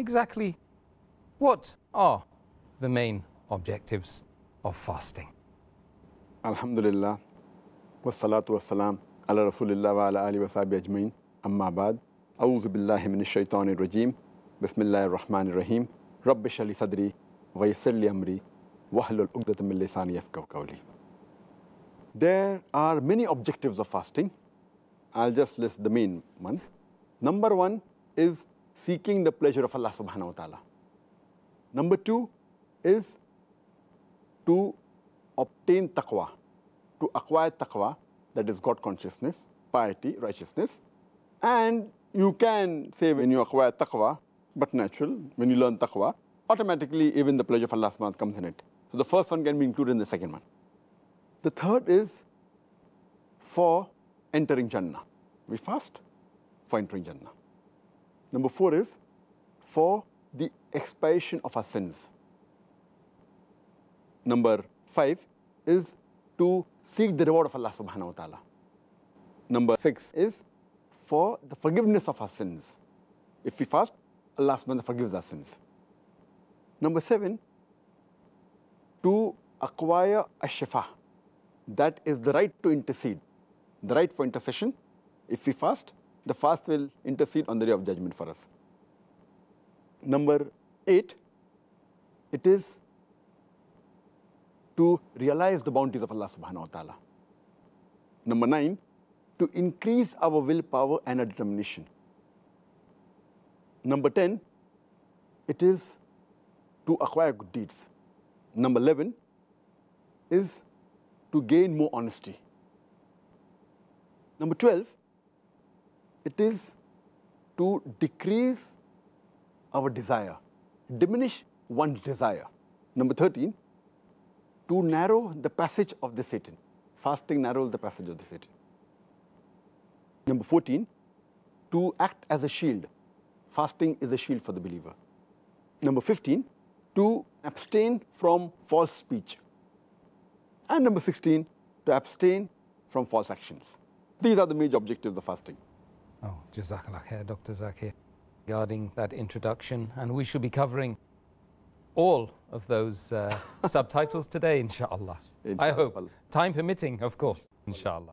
exactly what are the main objectives of fasting? Alhamdulillah, wassalatu wassalam ala rasulillah wa ala alihi wa sahbihi ajmain, amma ba'd. أعوذ بالله من الشيطان الرجيم بسم الله الرحمن الرحيم رب اشرح لي صدري ويسر لي أمري واحلل عقدة من لساني يفقهوا قولي There are many objectives of fasting. I'll just list the main ones. Number one is seeking the pleasure of Allah subhanahu wa ta'ala. Number two is to obtain taqwa, to acquire taqwa, that is God consciousness, piety, righteousness. And you can say when you acquire taqwa, but natural, when you learn taqwa, automatically even the pleasure of Allah subhanahu comes in it. So the first one can be included in the second one. The third is for entering Jannah. We fast for entering Jannah. Number four is for the expiation of our sins. Number five is to seek the reward of Allah subhanahu wa ta'ala. Number six is for the forgiveness of our sins. If we fast, Allah subhanahu wa ta'ala forgives our sins. Number seven, to acquire a shafa'ah. That is the right to intercede, the right for intercession. If we fast, the fast will intercede on the day of judgment for us. Number eight, it is to realize the bounties of Allah subhanahu wa ta'ala. Number nine, to increase our willpower and our determination. Number 10, it is to acquire good deeds. Number 11 is to gain more honesty. Number 12, it is to decrease our desire, diminish one's desire. Number 13, to narrow the passage of the Satan. Fasting narrows the passage of the Satan. Number 14, to act as a shield. Fasting is a shield for the believer. Number 15, to abstain from false speech. And number 16, to abstain from false actions. These are the major objectives of fasting. Oh, Jazakallah khair, Dr. Zakir, regarding that introduction. And we shall be covering all of those uh, subtitles today, inshallah. I hope. Time permitting, of course, inshallah.